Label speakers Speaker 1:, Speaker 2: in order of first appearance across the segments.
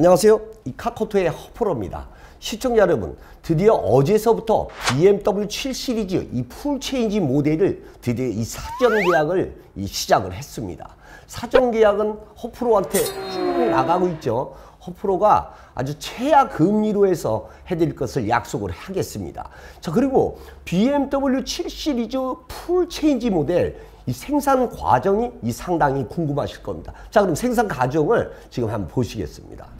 Speaker 1: 안녕하세요. 이 카카오톡의 허프로입니다. 시청자 여러분, 드디어 어제서부터 BMW 7 시리즈 이 full change 모델을 드디어 이 사전 계약을 이 시작을 했습니다. 사전 계약은 허프로한테 쭉 나가고 있죠. 허프로가 아주 최하 금리로 해서 해드릴 것을 약속을 하겠습니다. 자 그리고 BMW 7 시리즈 full change 모델 이 생산 과정이 이 상당히 궁금하실 겁니다. 자 그럼 생산 과정을 지금 한번 보시겠습니다.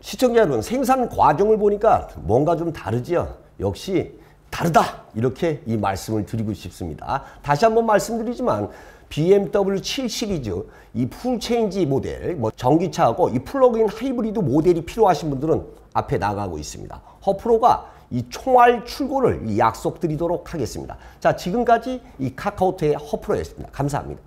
Speaker 1: 시청자 여러분 생산 과정을 보니까 뭔가 좀 다르지요. 역시 다르다 이렇게 이 말씀을 드리고 싶습니다. 다시 한번 말씀드리지만 BMW 7 시리즈 이 full change 모델 뭐 전기차하고 이 plug-in hybrid 모델이 필요하신 분들은 앞에 나가고 있습니다. 허프로가 이 총알 출고를 약속드리도록 하겠습니다. 자 지금까지 이 카카오톡의 허프로였습니다. 감사합니다.